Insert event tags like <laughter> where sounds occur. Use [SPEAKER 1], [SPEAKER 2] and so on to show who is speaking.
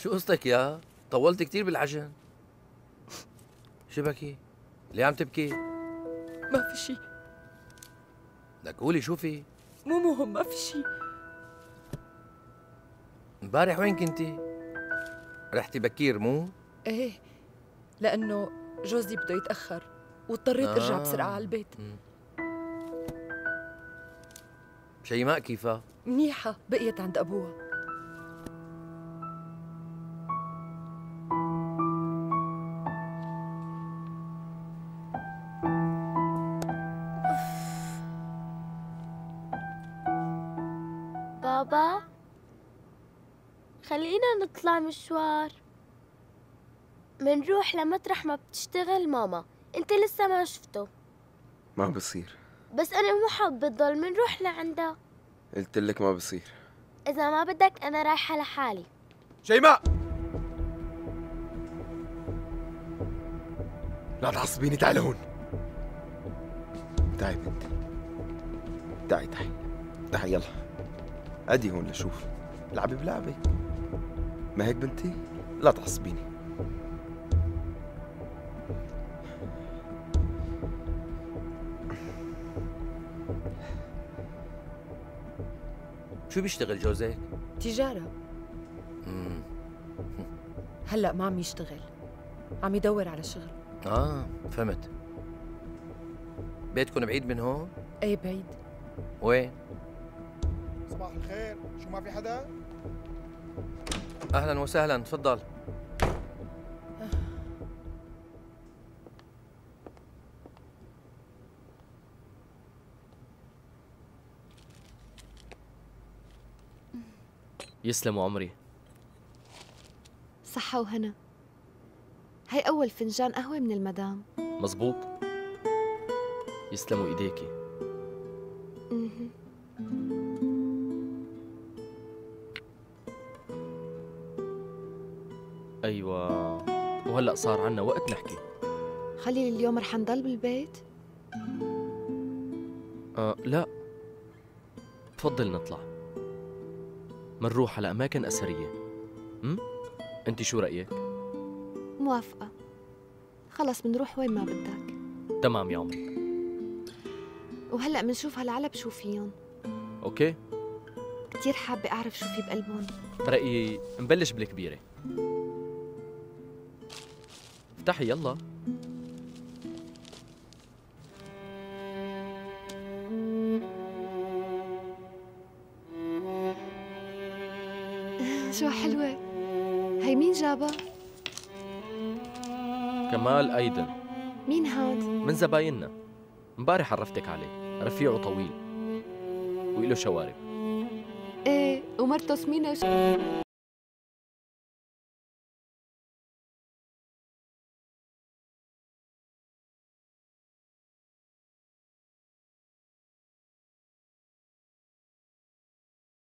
[SPEAKER 1] شو قصتك يا؟ طولت كثير بالعجن شبكي؟ ليه عم تبكي؟
[SPEAKER 2] ما في شي
[SPEAKER 1] لك قولي شو في؟
[SPEAKER 2] مو مهم ما في شي
[SPEAKER 1] امبارح وين كنتي؟ رحتي بكير مو؟
[SPEAKER 2] إيه لأنه جوزي بده يتأخر واضطريت آه. ارجع بسرعة على البيت
[SPEAKER 1] شيماء كيفها؟
[SPEAKER 2] منيحة بقيت عند أبوها
[SPEAKER 3] بابا. خلينا نطلع مشوار. منروح لمطرح ما بتشتغل ماما. انت لسه ما شفته.
[SPEAKER 4] ما بصير.
[SPEAKER 3] بس أنا مو حابة تضل. منروح لعندها.
[SPEAKER 4] قلت لك ما بصير.
[SPEAKER 3] اذا ما بدك أنا رايحة لحالي.
[SPEAKER 4] شيماء لا تعصبيني تعال هون تعي بنتي. تعي تعي. تعي يلا. أدي هون لشوف. لعبي بلعبي. ما هيك بنتي؟ لا تعصبيني
[SPEAKER 1] شو بيشتغل جوزك؟
[SPEAKER 2] تجارة.
[SPEAKER 1] مم.
[SPEAKER 2] هلأ ما عم يشتغل. عم يدور على شغل.
[SPEAKER 1] آه فهمت. بيتكم بعيد من هون؟
[SPEAKER 2] إيه بعيد.
[SPEAKER 1] وين؟
[SPEAKER 5] صباح الخير. شو ما في حدا؟
[SPEAKER 1] أهلا وسهلا تفضل.
[SPEAKER 6] يسلموا عمري.
[SPEAKER 7] صحة وهنا. هي أول فنجان قهوة من المدام.
[SPEAKER 6] مزبوط. يسلموا
[SPEAKER 7] إيديكي.
[SPEAKER 6] أيوه. وهلأ صار عنا وقت نحكي.
[SPEAKER 7] خليل اليوم رح نضل بالبيت.
[SPEAKER 6] آه لا. تفضل نطلع. منروح على أماكن أثرية. امم أنت شو رأيك؟
[SPEAKER 7] موافقة. خلص بنروح وين ما بدك.
[SPEAKER 6] تمام يا عمري
[SPEAKER 7] وهلأ بنشوف هالعلب شو فيهم.
[SPEAKER 6] أوكي.
[SPEAKER 7] كتير حابة أعرف شو في بقلبهم.
[SPEAKER 6] رأيي نبلش بالكبيرة. افتحي يلا. <laughs>
[SPEAKER 7] شو حلوة. هي مين جابها؟
[SPEAKER 6] كمال أيدن.
[SPEAKER 7] مين هاد؟
[SPEAKER 6] من زبايننا. امبارح عرفتك عليه. رفيعه طويل. وله شوارب.
[SPEAKER 7] إيه ومرته سمينة